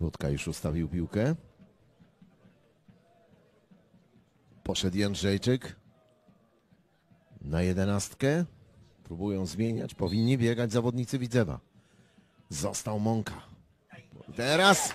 Wódka już ustawił piłkę. Poszedł Jędrzejczyk na jedenastkę. Próbują zmieniać. Powinni biegać zawodnicy Widzewa. Został Mąka. Teraz!